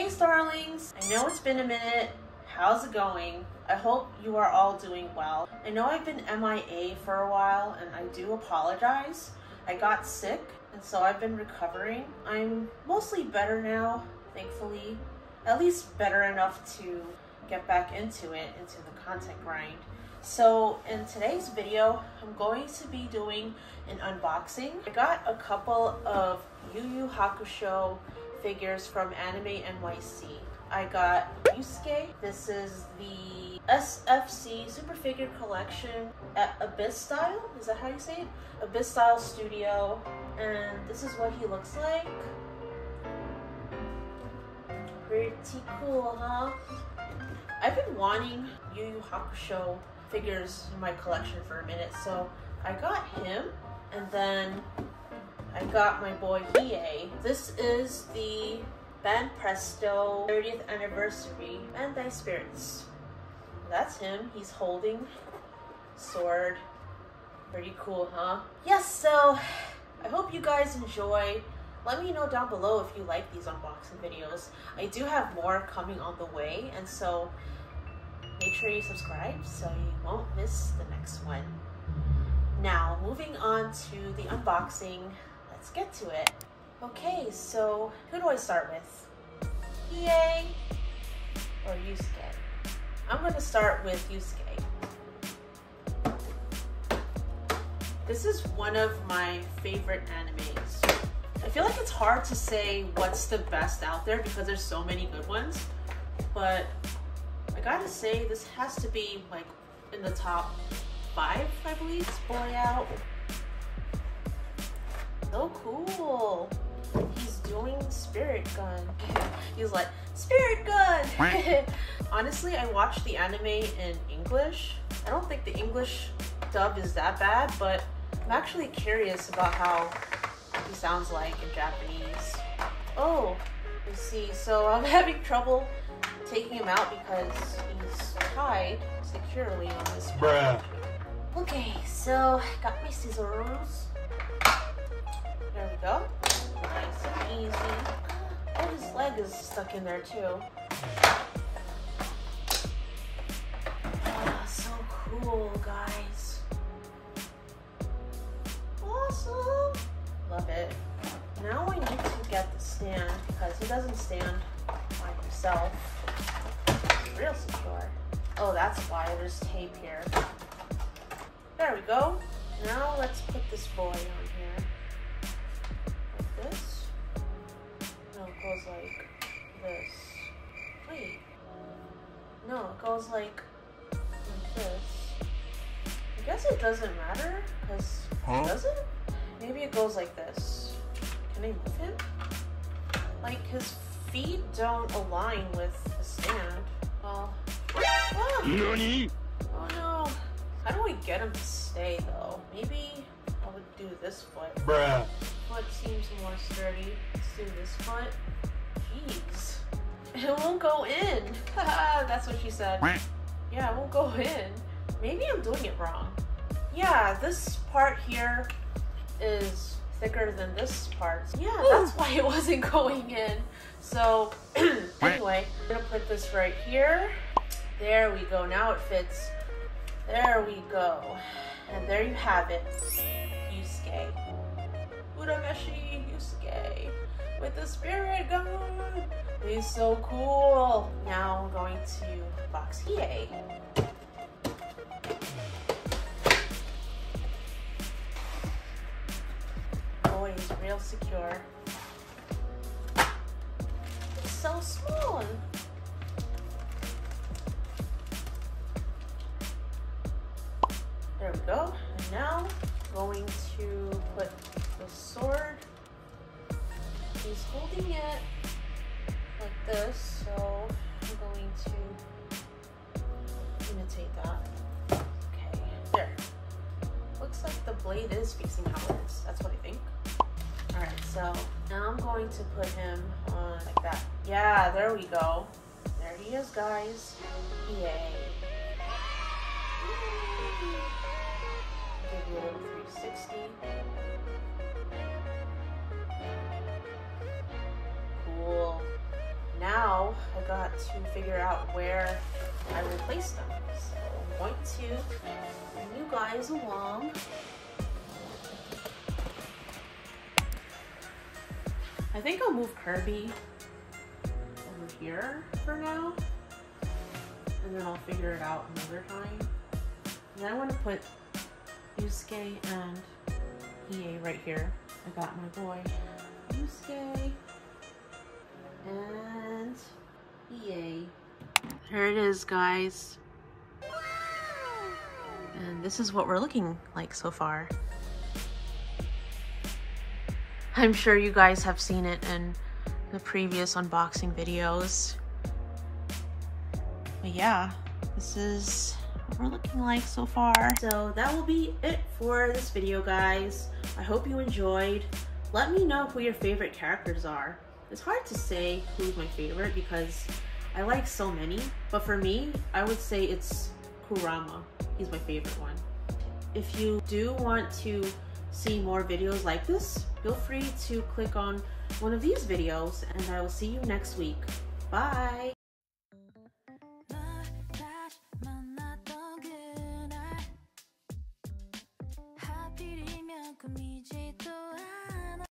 Hey Starlings! I know it's been a minute. How's it going? I hope you are all doing well. I know I've been MIA for a while and I do apologize. I got sick and so I've been recovering. I'm mostly better now, thankfully. At least better enough to get back into it, into the content grind. So in today's video, I'm going to be doing an unboxing. I got a couple of Yu Yu Hakusho figures from Anime NYC. I got Yusuke. This is the SFC Super Figure Collection at Abyss Style. Is that how you say it? Abyss Style Studio. And this is what he looks like. Pretty cool, huh? I've been wanting Yu Yu Hakusho figures in my collection for a minute, so I got him, and then I got my boy Hiei. This is the Banpresto 30th anniversary Bandai Spirits. That's him. He's holding sword. Pretty cool, huh? Yes, so I hope you guys enjoy. Let me know down below if you like these unboxing videos. I do have more coming on the way, and so make sure you subscribe so you won't miss the next one. Now, moving on to the unboxing, let's get to it. Okay, so who do I start with? Hiei or Yusuke? I'm gonna start with Yusuke. This is one of my favorite animes. I feel like it's hard to say what's the best out there because there's so many good ones, but I gotta say this has to be like in the top five, I believe. Boy out. So cool. He's doing spirit gun. He's like, spirit gun! Honestly, I watched the anime in English. I don't think the English dub is that bad, but I'm actually curious about how he sounds like in Japanese. Oh, let's see. So I'm having trouble taking him out because he's tied securely on this Bruh. Okay, so got my scissors. There we go. Nice and easy. Oh, his leg is stuck in there too. Ah, so cool, guys. Awesome. Love it. Now we need to get the stand because he doesn't stand by himself. It's real secure. Oh, that's why there's tape here. There we go. Now let's put this boy on here. Goes like this. Wait. No, it goes like, like this. I guess it doesn't matter, because Huh? does it? Maybe it goes like this. Can I move him? Like his feet don't align with the stand. Well, ah! NANI? Oh no. How do I get him to stay though? Maybe I would do this foot. Bruh. Foot seems more sturdy. This foot. Jeez. It won't go in. That's what she said. Yeah, it won't go in. Maybe I'm doing it wrong. Yeah, this part here is thicker than this part. Yeah, that's why it wasn't going in. So, anyway, I'm gonna put this right here. There we go. Now it fits. There we go. And there you have it. Yusuke. Urameshi Yusuke with the spirit gun. He's so cool. Now I'm going to box Hiei. Oh, he's real secure. It's so small. There we go. And now going Holding it like this, so I'm going to imitate that. Okay, there. Looks like the blade is facing outwards. That's what I think. All right, so now I'm going to put him on like that. Yeah, there we go. There he is, guys. Yay. To figure out where I will place them. So I'm going to bring you guys along. I think I'll move Kirby over here for now. And then I'll figure it out another time. And I want to put Yusuke and Hiei right here. I got my boy Yusuke and Hiei. Here it is, guys. And this is what we're looking like so far. I'm sure you guys have seen it in the previous unboxing videos. But yeah, this is what we're looking like so far. So that will be it for this video, guys. I hope you enjoyed. Let me know who your favorite characters are. It's hard to say who's my favorite because I like so many, but for me, I would say it's Kurama. He's my favorite one. If you do want to see more videos like this, feel free to click on one of these videos and I will see you next week. Bye!